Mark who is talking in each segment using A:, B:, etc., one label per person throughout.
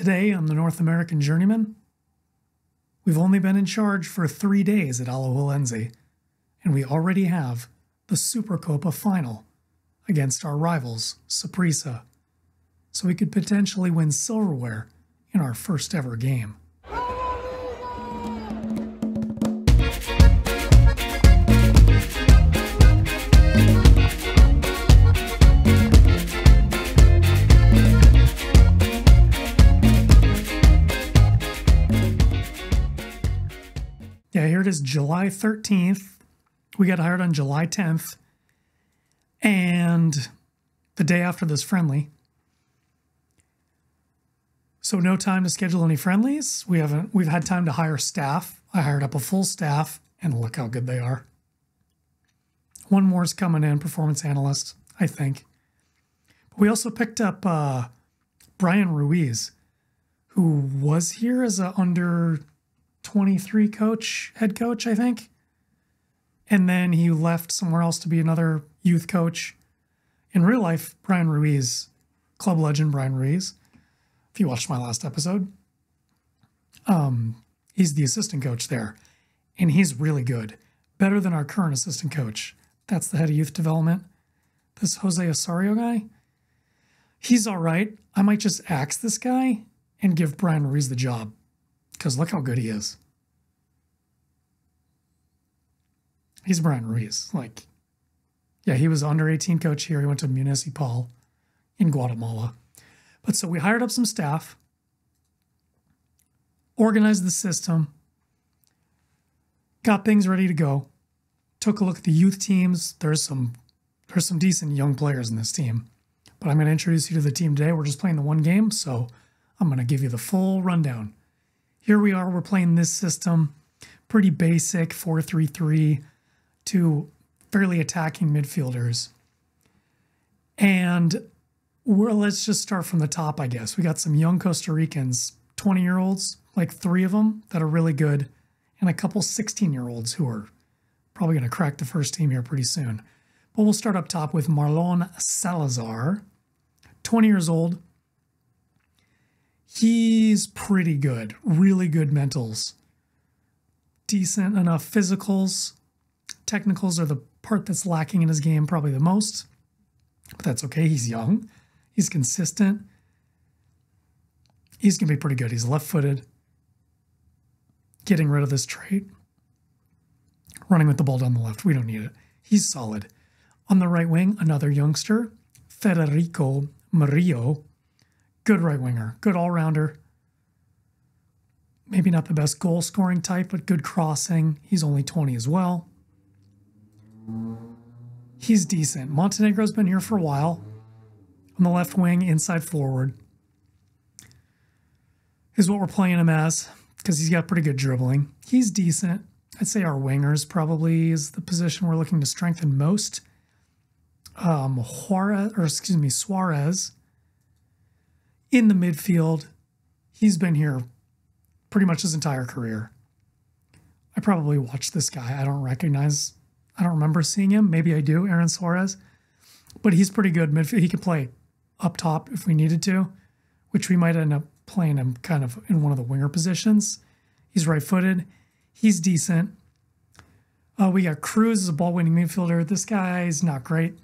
A: Today I'm the North American Journeyman, we've only been in charge for three days at Alajuelense, and we already have the Supercopa final against our rivals, Saprissa. So we could potentially win silverware in our first ever game. Is, July 13th. We got hired on July 10th. And the day after this friendly. So no time to schedule any friendlies. We haven't we've had time to hire staff. I hired up a full staff and look how good they are. One more is coming in, performance analyst, I think. But we also picked up uh, Bryan Ruiz, who was here as a under 23 coach, head coach, I think. And then he left somewhere else to be another youth coach. In real life, Bryan Ruiz, club legend Bryan Ruiz, if you watched my last episode, um, he's the assistant coach there. And he's really good. Better than our current assistant coach. That's the head of youth development. This Jose Osorio guy. He's all right. I might just axe this guy and give Bryan Ruiz the job because look how good he is. He's Bryan Ruiz. Like, yeah, he was under 18 coach here. He went to Municipal in Guatemala. But so we hired up some staff, organized the system, got things ready to go, took a look at the youth teams. There's some there's some decent young players in this team. But I'm going to introduce you to the team today. We're just playing the one game, so I'm going to give you the full rundown. Here we are, we're playing this system, pretty basic 4 3 3, two fairly attacking midfielders. And we're, let's just start from the top, I guess. We got some young Costa Ricans, 20 year olds, like three of them that are really good, and a couple 16 year olds who are probably going to crack the first team here pretty soon. But we'll start up top with Marlon Salazar, 20 years old. He's pretty good, really good mentals, decent enough physicals. Technicals are the part that's lacking in his game probably the most, but that's okay. He's young, he's consistent. He's going to be pretty good. He's left footed, getting rid of this trait, running with the ball down the left. We don't need it. He's solid. On the right wing, another youngster, Federico Murillo. Good right winger, good all rounder. Maybe not the best goal scoring type, but good crossing. He's only 20 as well. He's decent. Montenegro's been here for a while. On the left wing, inside forward, is what we're playing him as because he's got pretty good dribbling. He's decent. I'd say our wingers probably is the position we're looking to strengthen most. Um, Juarez, or excuse me, Suarez in the midfield. He's been here pretty much his entire career. I probably watched this guy. I don't recognize, I don't remember seeing him. Maybe I do, Aaron Suarez. But he's pretty good midfield. He can play up top if we needed to, which we might end up playing him kind of in one of the winger positions. He's right footed. He's decent. Uh, we got Cruz as a ball winning midfielder. This guy's not great.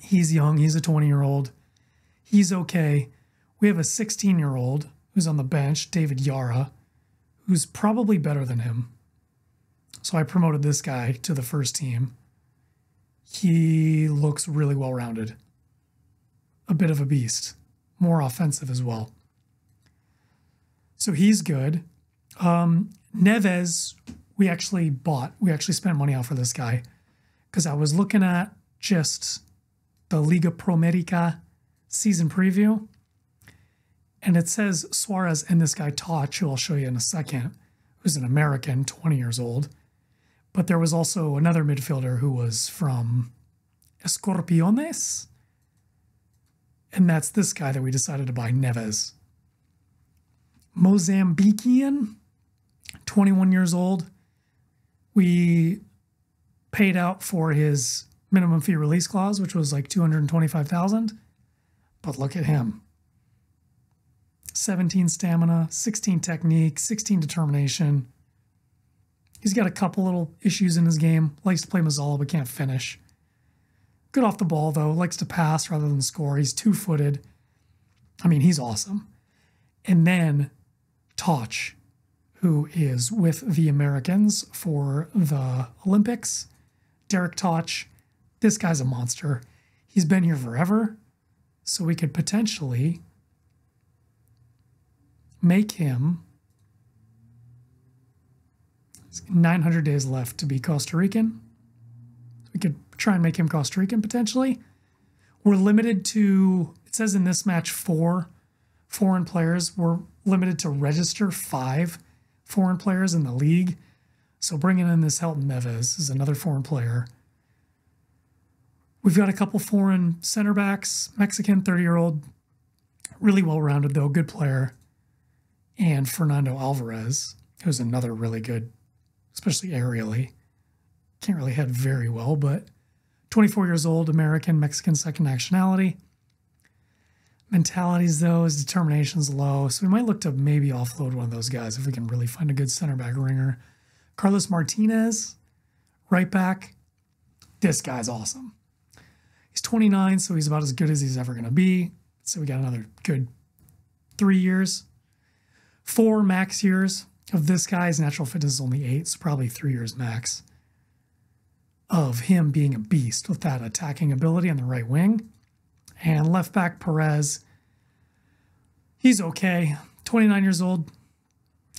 A: He's young. He's a 20 year old. He's okay. We have a 16 year old who's on the bench, David Yara, who's probably better than him. So I promoted this guy to the first team. He looks really well rounded, a bit of a beast, more offensive as well. So he's good. Um, Neves, we actually bought, we actually spent money out for this guy because I was looking at just the Liga Promerica season preview and it says Suarez and this guy Toch, who I'll show you in a second, who's an American, 20 years old. But there was also another midfielder who was from Escorpiones. And that's this guy that we decided to buy, Neves. Mozambican, 21 years old. We paid out for his minimum fee release clause, which was like 225,000. But look at him 17 stamina, 16 technique, 16 determination. He's got a couple little issues in his game. Likes to play Mezzala but can't finish. Good off the ball though. Likes to pass rather than score. He's two footed. I mean, he's awesome. And then Toch, who is with the Americans for the Olympics. Derek Toch. This guy's a monster. He's been here forever. So we could potentially make him 900 days left to be Costa Rican. We could try and make him Costa Rican potentially. We're limited to, it says in this match, four foreign players. We're limited to register five foreign players in the league. So bringing in this Helton Neves is another foreign player. We've got a couple foreign center backs, Mexican 30 year old, really well rounded though, good player, and Fernando Alvarez, who's another really good, especially aerially. Can't really head very well, but 24 years old, American, Mexican second nationality. Mentalities, though, his determination's low, so we might look to maybe offload one of those guys if we can really find a good center back ringer. Carlos Martinez, right back. This guy's awesome. He's 29, so he's about as good as he's ever going to be. So we got another good three years. Four max years of this guy's natural fitness is only eight, so probably three years max of him being a beast with that attacking ability on the right wing. And left back Perez, he's okay. 29 years old.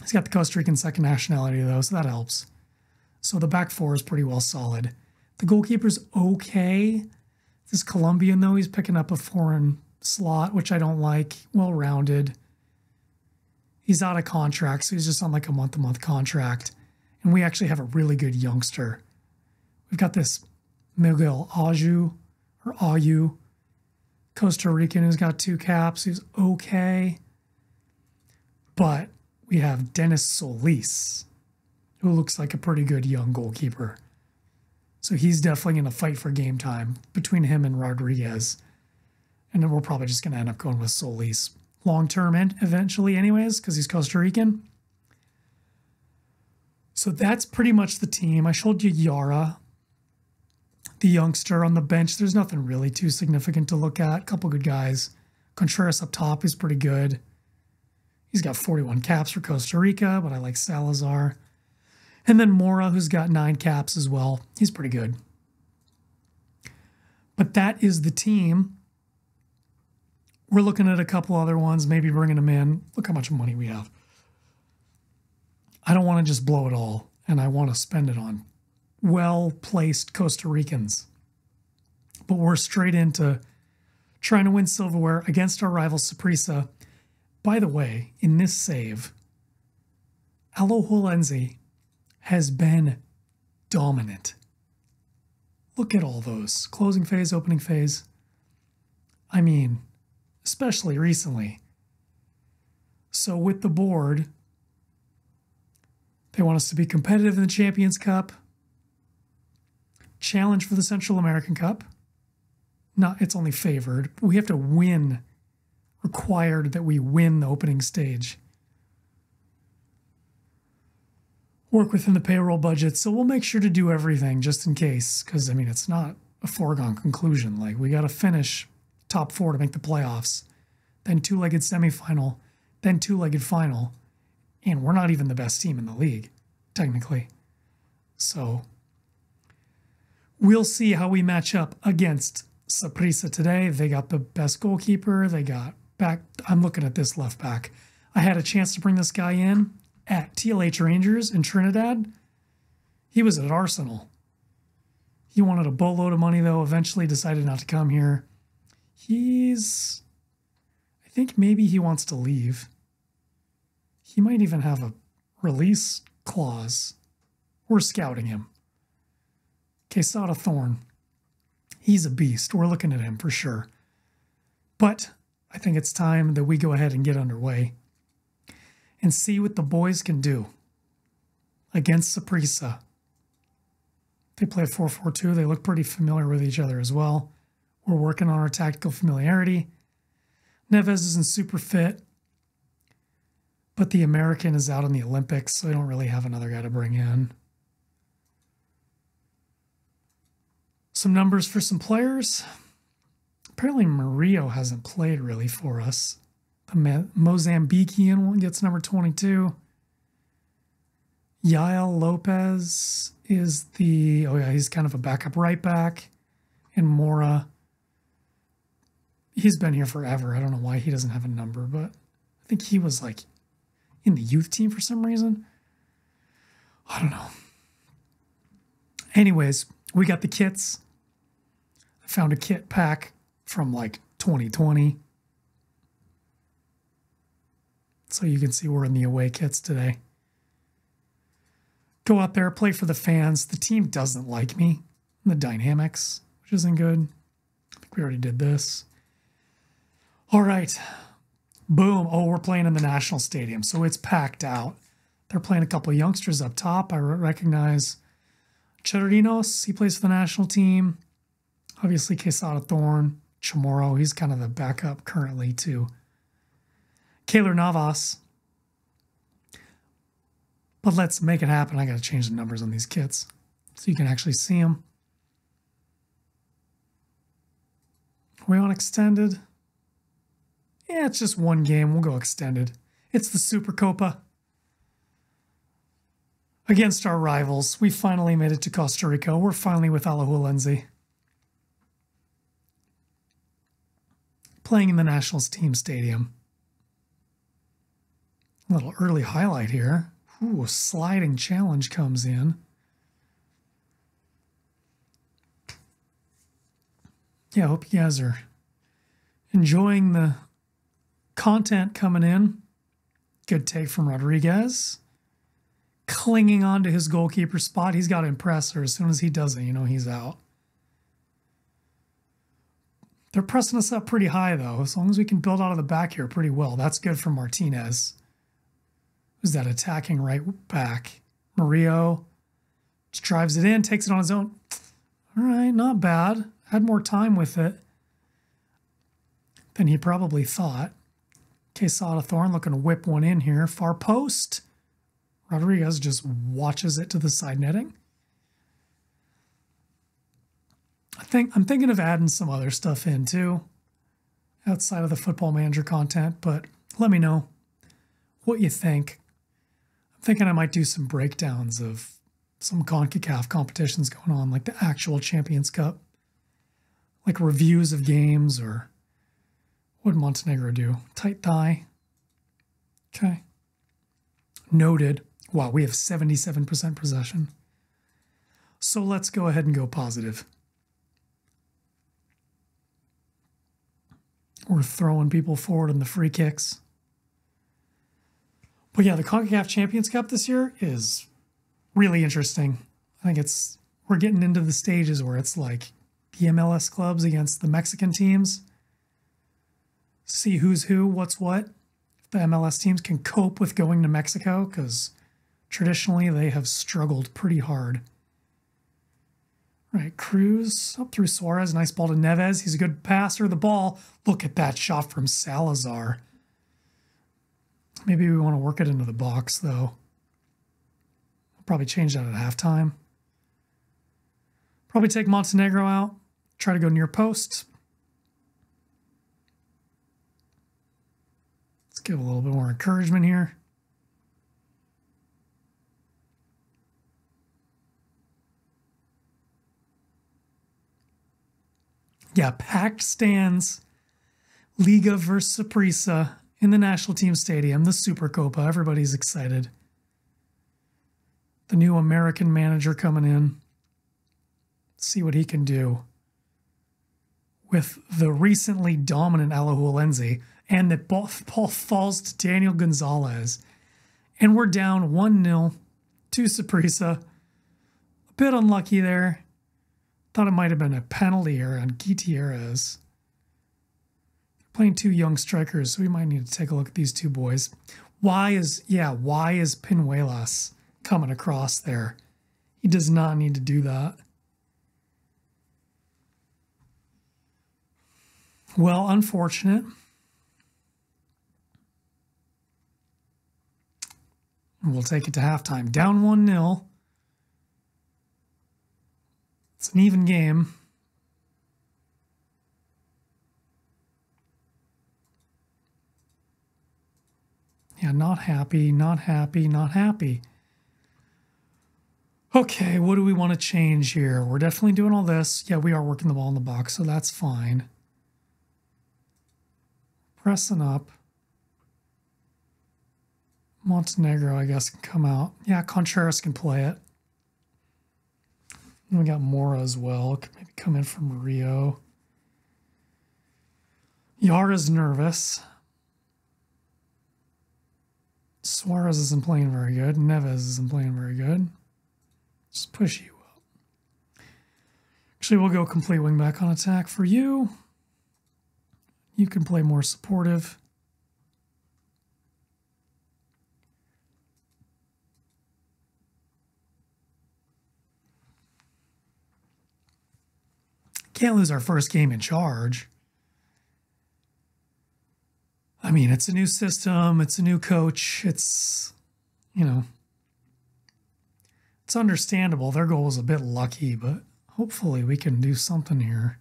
A: He's got the Costa Rican second nationality, though, so that helps. So the back four is pretty well solid. The goalkeeper's okay. This Colombian, though, he's picking up a foreign slot, which I don't like. Well rounded. He's out of contract, so he's just on like a month to month contract. And we actually have a really good youngster. We've got this Miguel Aju or Ayu, Costa Rican, who's got two caps. He's okay. But we have Dennis Solis, who looks like a pretty good young goalkeeper. So he's definitely going to fight for game time between him and Rodriguez. And then we're probably just going to end up going with Solis long term and eventually, anyways, because he's Costa Rican. So that's pretty much the team. I showed you Yara, the youngster on the bench. There's nothing really too significant to look at. A couple good guys. Contreras up top is pretty good. He's got 41 caps for Costa Rica, but I like Salazar. And then Mora, who's got nine caps as well. He's pretty good. But that is the team. We're looking at a couple other ones, maybe bringing them in. Look how much money we have. I don't want to just blow it all, and I want to spend it on well placed Costa Ricans. But we're straight into trying to win silverware against our rival Saprissa. By the way, in this save, Alajuelense has been dominant. Look at all those closing phase, opening phase. I mean, especially recently. So, with the board, they want us to be competitive in the Champions Cup, challenge for the Central American Cup. Not, it's only favored. We have to win, required that we win the opening stage. work within the payroll budget. So we'll make sure to do everything just in case, because I mean, it's not a foregone conclusion. Like, we got to finish top four to make the playoffs, then two legged semifinal, then two legged final. And we're not even the best team in the league, technically. So we'll see how we match up against Saprissa today. They got the best goalkeeper. They got back. I'm looking at this left back. I had a chance to bring this guy in at TLH Rangers in Trinidad. He was at Arsenal. He wanted a boatload of money, though, eventually decided not to come here. He's. I think maybe he wants to leave. He might even have a release clause. We're scouting him. Quesada Thorn. He's a beast. We're looking at him for sure. But I think it's time that we go ahead and get underway and see what the boys can do against Saprissa. They play a 4 4 2. They look pretty familiar with each other as well. We're working on our tactical familiarity. Neves isn't super fit. But the American is out in the Olympics, so I don't really have another guy to bring in. Some numbers for some players. Apparently, Murillo hasn't played really for us. The Mozambican one gets number 22. Yael Lopez is the, oh yeah, he's kind of a backup right back. And Mora, he's been here forever. I don't know why he doesn't have a number, but I think he was like in the youth team for some reason. I don't know. Anyways, we got the kits. I found a kit pack from like 2020. So you can see we're in the away kits today. Go out there, play for the fans. The team doesn't like me. The dynamics, which isn't good. I think we already did this. All right. Boom. Oh, we're playing in the National Stadium, so it's packed out. They're playing a couple youngsters up top. I recognize Chirinos. He plays for the national team. Obviously, Quesada Thorn, Chamorro. He's kind of the backup currently, too. Keylor Navas. But let's make it happen. I got to change the numbers on these kits so you can actually see them. Are we on extended? Yeah, it's just one game. We'll go extended. It's the Super Copa. Against our rivals, we finally made it to Costa Rica. We're finally with Alajuelense. Playing in the Nationals team stadium. A little early highlight here. Ooh, a sliding challenge comes in. Yeah, I hope you guys are enjoying the content coming in. Good take from Rodriguez. Clinging on to his goalkeeper spot. He's got to impress her. As soon as he does it, you know he's out. They're pressing us up pretty high, though. As long as we can build out of the back here pretty well. That's good for Martinez. Who's that attacking right back? Murillo just drives it in, takes it on his own. All right, not bad. Had more time with it than he probably thought. Quesada Thorn looking to whip one in here. Far post. Rodriguez just watches it to the side netting. I think I'm thinking of adding some other stuff in too, outside of the football manager content, but let me know what you think. I'm thinking I might do some breakdowns of some CONCACAF competitions going on, like the actual Champions Cup, like reviews of games or what Montenegro do? Tight thigh. Okay. Noted. Wow, we have 77% possession. So let's go ahead and go positive. We're throwing people forward on the free kicks. But yeah, the CONCACAF Champions Cup this year is really interesting. I think it's we're getting into the stages where it's like the MLS clubs against the Mexican teams see who's who, what's what. If the MLS teams can cope with going to Mexico, because traditionally they have struggled pretty hard. Right, Cruz up through Suarez. Nice ball to Neves. He's a good passer the ball. Look at that shot from Salazar. Maybe we want to work it into the box, though. We'll probably change that at halftime. Probably take Montenegro out. Try to go near post. Give a little bit more encouragement here. Yeah, packed stands. Liga versus Saprissa in the national team stadium, the Super Copa. Everybody's excited. The new American manager coming in. See what he can do with the recently dominant Alajuelense and that ball, falls to Daniel Gonzalez. And we're down 1 0 to Saprissa. A bit unlucky there. Thought it might have been a penalty here on Gutierrez. Playing two young strikers, so we might need to take a look at these two boys. Why is, yeah, why is Pinuelas coming across there? He does not need to do that. Well, unfortunate. We'll take it to halftime. Down 1 0. It's an even game. Yeah, not happy, not happy, not happy. Okay, what do we want to change here? We're definitely doing all this. Yeah, we are working the ball in the box, so that's fine. Pressing up. Montenegro, I guess, can come out. Yeah, Contreras can play it. And we got Mora as well. Could maybe come in from Rio. Yara's nervous. Suarez isn't playing very good. Neves isn't playing very good. Just push you up. Actually, we'll go complete wing back on attack for you. You can play more supportive. Can't lose our first game in charge. I mean, it's a new system, it's a new coach, it's, you know, it's understandable. Their goal was a bit lucky, but hopefully we can do something here.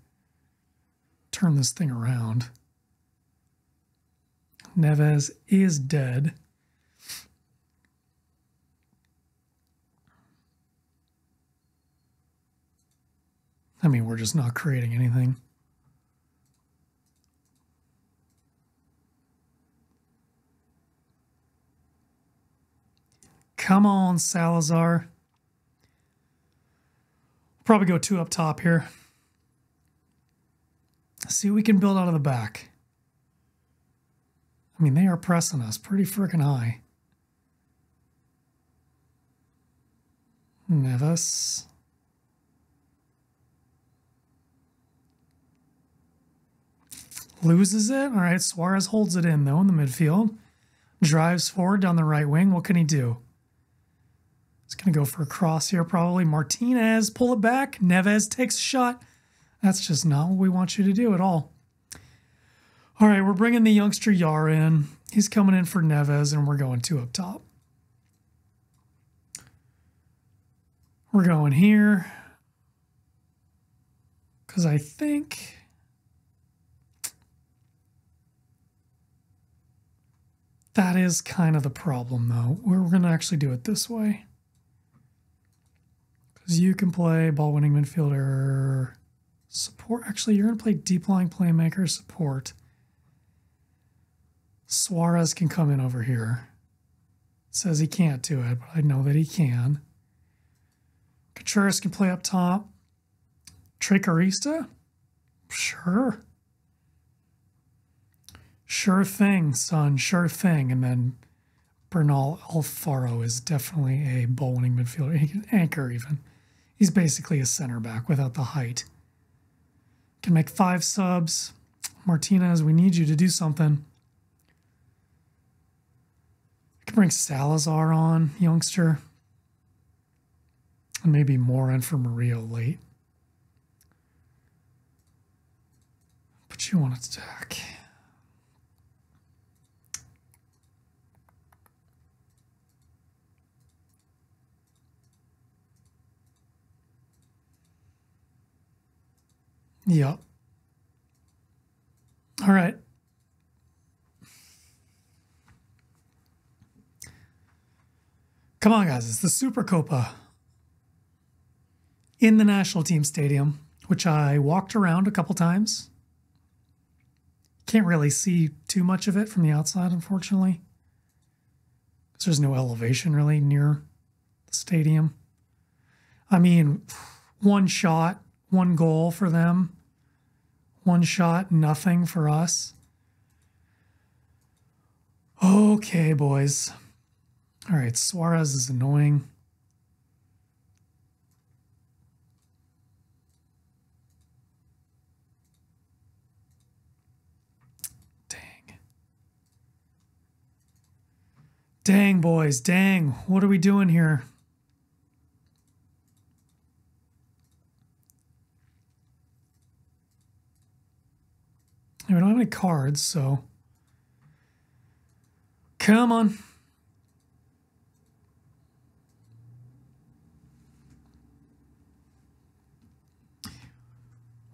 A: Turn this thing around. Neves is dead. I mean, we're just not creating anything. Come on, Salazar. Probably go two up top here. See we can build out of the back. I mean, they are pressing us pretty freaking high. Neves. Loses it. All right, Suarez holds it in, though, in the midfield. Drives forward down the right wing. What can he do? He's going to go for a cross here, probably. Martinez, pull it back. Neves takes a shot. That's just not what we want you to do at all. All right, we're bringing the youngster Yar in. He's coming in for Neves, and we're going two up top. We're going here. Because I think That is kind of the problem, though. We're, going to actually do it this way. Because you can play ball winning midfielder support. Actually, you're going to play deep lying playmaker support. Suarez can come in over here. says he can't do it, but I know that he can. Contreras can play up top. Trey Carista? Sure. Sure thing, son. Sure thing. And then Bernal Alfaro is definitely a ball winning midfielder. He can anchor even. He's basically a center back without the height. Can make five subs. Martinez, we need you to do something. can bring Salazar on, youngster. And maybe more in for Mario late. Put you on attack. Yep. All right. Come on, guys. It's the Super Copa in the national team stadium, which I walked around a couple times. Can't really see too much of it from the outside, unfortunately. Because there's no elevation really near the stadium. I mean, one shot, one goal for them one shot, nothing for us. Okay, boys. All right, Suarez is annoying. Dang. Dang, boys, dang. What are we doing here? We don't have any cards, so... Come on.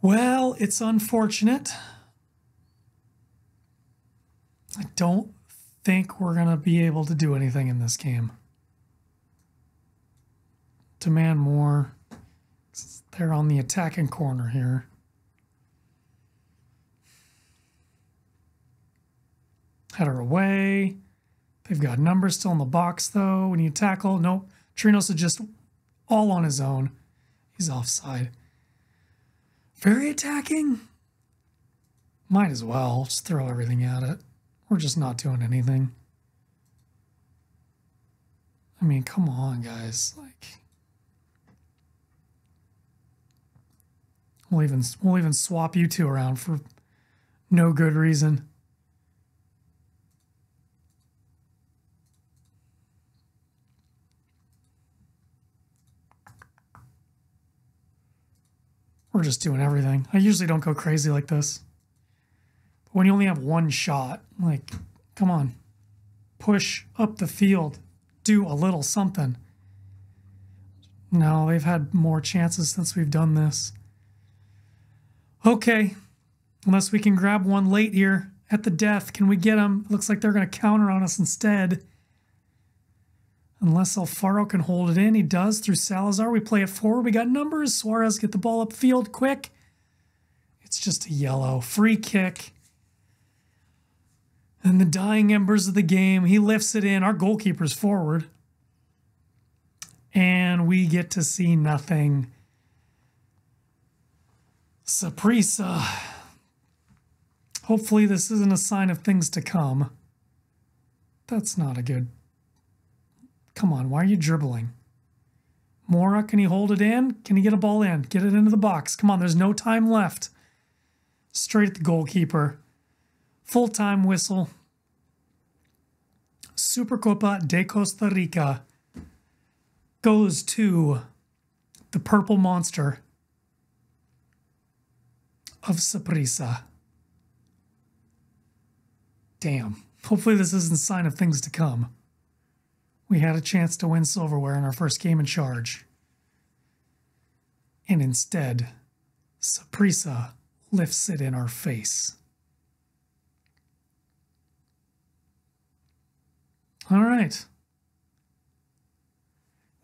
A: Well, it's unfortunate. I don't think we're going to be able to do anything in this game. Demand more. They're on the attacking corner here. Header away. They've got numbers still in the box, though. When you tackle, nope. Trinos is just all on his own. He's offside. Very attacking. Might as well just throw everything at it. We're just not doing anything. I mean, come on, guys. Like, we'll even we'll even swap you two around for no good reason. We're just doing everything. I usually don't go crazy like this. But when you only have one shot, like, come on. Push up the field. Do a little something. No, they've had more chances since we've done this. Okay. Unless we can grab one late here at the death. Can we get them? Looks like they're going to counter on us instead. Unless Alfaro can hold it in. He does through Salazar. We play it forward. We got numbers. Suarez get the ball upfield quick. It's just a yellow. Free kick. And the dying embers of the game. He lifts it in. Our goalkeeper's forward. And we get to see nothing. Saprissa. Hopefully, this isn't a sign of things to come. That's not a good Come on, why are you dribbling? Mora, can he hold it in? Can he get a ball in? Get it into the box. Come on, there's no time left. Straight at the goalkeeper. Full time whistle. Supercopa de Costa Rica goes to the purple monster of Saprissa. Damn. Hopefully, this isn't a sign of things to come we had a chance to win silverware in our first game in charge. And instead, Saprissa lifts it in our face. All right.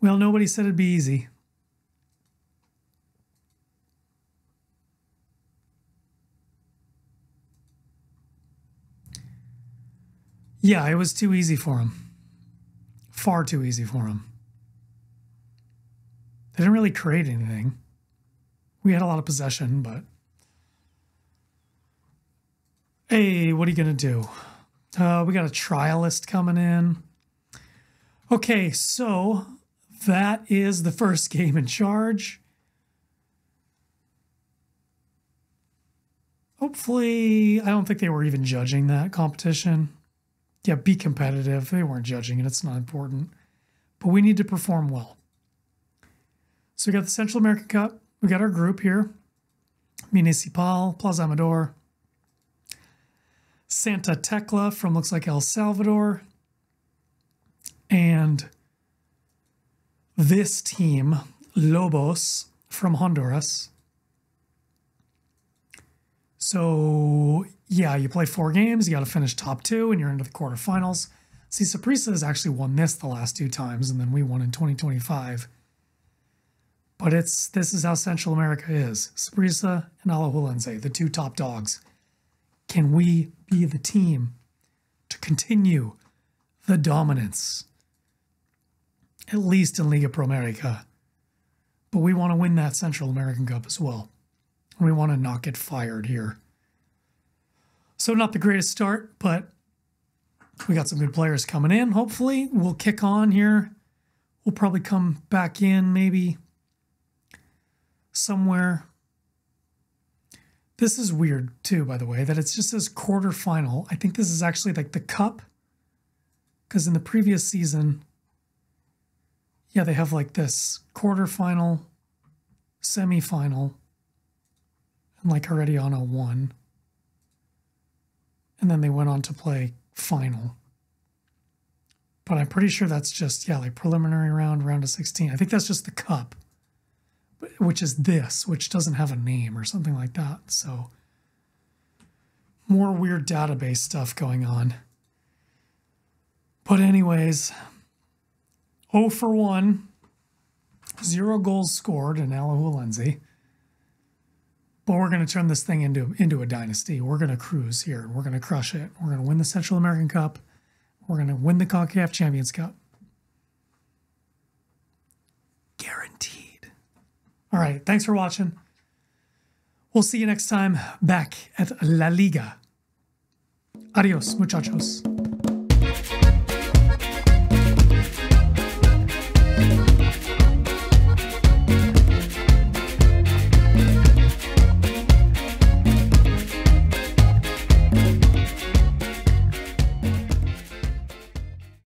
A: Well, nobody said it'd be easy. Yeah, it was too easy for him far too easy for them. They didn't really create anything. We had a lot of possession, but hey, what are you going to do? Uh, we got a trialist coming in. Okay, so that is the first game in charge. Hopefully, I don't think they were even judging that competition yeah, be competitive. They weren't judging it, it's not important. But we need to perform well. So we got the Central American Cup. We got our group here Municipal, Plaza Amador, Santa Tecla from looks like El Salvador, and this team, Lobos from Honduras. So yeah, you play four games, you got to finish top two, and you're into the quarterfinals. See, Saprissa has actually won this the last two times, and then we won in 2025. But it's this is how Central America is. Saprissa and Alajuelense, the two top dogs. Can we be the team to continue the dominance? At least in Liga Promerica. But we want to win that Central American Cup as well. We want to not get fired here. So, not the greatest start, but we got some good players coming in. Hopefully, we'll kick on here. We'll probably come back in maybe somewhere. This is weird too, by the way, that it's just this quarterfinal. I think this is actually like the cup. Because in the previous season, yeah, they have like this quarterfinal, semifinal, and like already on a one and then they went on to play final. But I'm pretty sure that's just, yeah, like preliminary round, round of 16. I think that's just the cup. Which is this, which doesn't have a name or something like that. So more weird database stuff going on. But anyways, 0 for 1, zero goals scored in Alajuelense. But we're going to turn this thing into into a dynasty. We're going to cruise here. We're going to crush it. We're going to win the Central American Cup. We're going to win the CONCACAF Champions Cup. Guaranteed. All right. Thanks for watching. We'll see you next time back at La Liga. Adios, muchachos.